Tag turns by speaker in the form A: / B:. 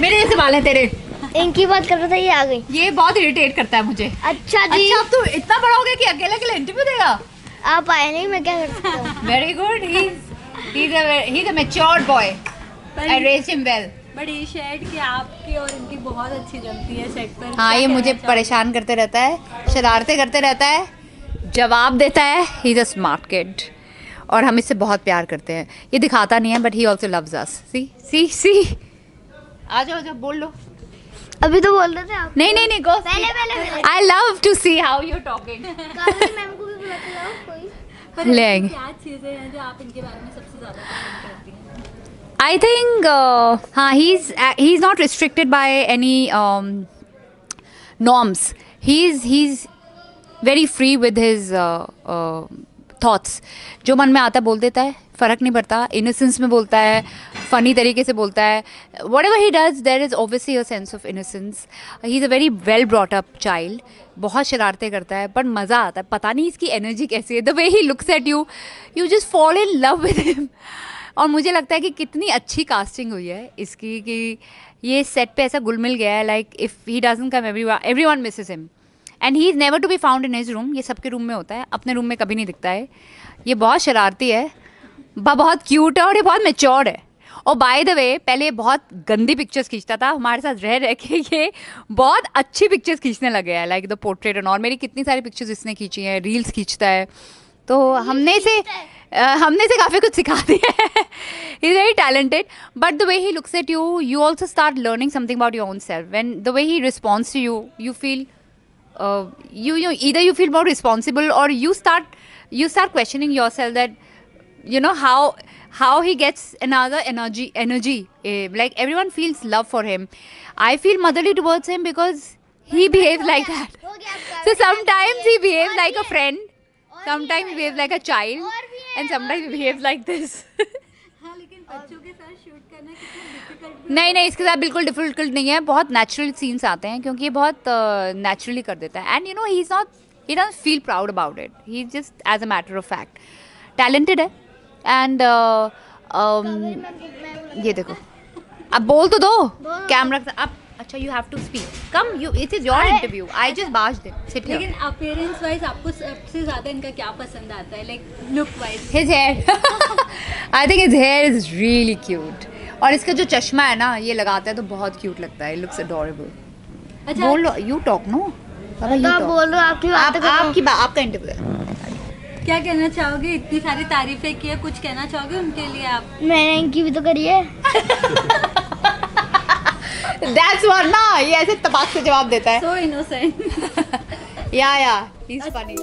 A: मेरे जैसे वाले हैं तेरे।
B: इनकी बात कर रहा था ये आ गई।
A: ये बहुत इरिटेट करता है मुझे।
B: अच्छा जी।
A: अच्छा अब तू इतना बड़ा हो गया कि अकेले अकेले इंटरव्यू देगा?
B: आप आए नहीं मैं क्या कर सकता हूँ?
A: Very good he is he is a mature boy I raise him well
C: but ये शेड की आपकी और इनकी बहुत अच्छी जमती है सेट पर।
A: हाँ ये मुझे परेशान करते रहता है शरारतें करते रहता है जवाब देता है he is a smart kid और हम इससे बहुत प्यार करते हैं। ये दिखाता नहीं है but he also loves us सी सी सी आ जाओ जब बोल लो।
B: अभी तो बोल रहे थे आप।
A: नहीं नहीं नहीं गो
B: पहले पहले
A: I love to see how you talking
B: ma'am को भी बुला के लाओ कोई।
C: पर
A: ले
C: ऐसी
A: आएँगे।
C: क्या चीज़ें हैं जो आप इनके बारे में सबसे ज़्यादा करती हैं?
A: I think uh, हाँ he's uh, he's not restricted by any um, norms. He's he's very free with his uh, uh, thoughts. जो मन में आता है बोल देता है फ़र्क नहीं पड़ता। इनोसेंस में बोलता है फ़नी तरीके से बोलता है। Whatever he does there is obviously a sense of innocence he is a very well brought up child बहुत शरारतें करता है पर मज़ा आता है। पता नहीं इसकी एनर्जी कैसी है। The way he looks at you you just fall in love with him और मुझे लगता है कि कितनी अच्छी कास्टिंग हुई है इसकी कि ये सेट पे ऐसा गुल मिल गया है like if he doesn't come every everyone misses him and he is never to be found in his room ये सबके रूम में होता है, अपने रूम में कभी नहीं दिखता है। ये बहुत शरारती है, ब- बहुत क्यूट है और ये बहुत मेच्योर है। और बाय द वे पहले बहुत गंदी पिक्चर्स खींचता था, हमारे साथ रह रह के ये बहुत अच्छी पिक्चर्स खींचने लगे हैं लाइक द पोर्ट्रेट एंड और मेरी कितनी सारी पिक्चर्स इसने खींची हैं रील्स खींचता है। तो हमने इसे हमने से काफ़ी कुछ सिखा दिया है। Is very talented but the way he looks at you you also start learning something about your own self when the way he response to you you feel you you इधर यू फील मोर रिस्पॉन्सिबल और you start you start questioning yourself that you know how how he gets another energy energy like everyone feels love for him I feel motherly towards him because
B: he
A: behave
B: like
A: that
B: so
A: sometimes
B: he behave like
A: a friend
B: sometimes
A: behave like a child
B: और भी
A: and sometimes he
B: और भी
A: behaves like this.
C: लेकिन बच्चों के साथ shoot करना कितना डिफ़िकल्ट
A: नहीं नहीं इसके साथ बिल्कुल डिफ़िकल्ट नहीं है। बहुत नेचुरल सीन्स आते हैं क्योंकि ये बहुत नेचुरली कर देता है। And you know he is not he don't feel proud about it he. Just as a matter of fact talented है एंड ये देखो। अब बोल तो दो। कैमरा अब अच्छा you have to speak come you it is your interview I just बाज दे सिट
C: लेकिन अपेयरेंस वाइज आपको सबसे ज़्यादा इनका क्या पसंद आता है? Like look wise
A: his hair I think his hair is really cute और इसका जो चश्मा है ना ये लगाता है तो बहुत क्यूट लगता है. लुक्स अडोरेबल
C: अच्छा।
A: बोल यू टॉक नो
B: तो आप बोल रहे हो आपकी
A: आप
B: बात तो
A: आपकी बा, आपका इंटरव्यू
C: क्या कहना चाहोगे? इतनी सारी तारीफें की है कुछ कहना चाहोगे उनके लिए आप?
B: मैंने इनकी भी तो करी है।
A: दैट्स व्हाट ना ये ऐसे तबाक से जवाब देता है।
C: सो इनोसेंट
A: या या इज़ फनी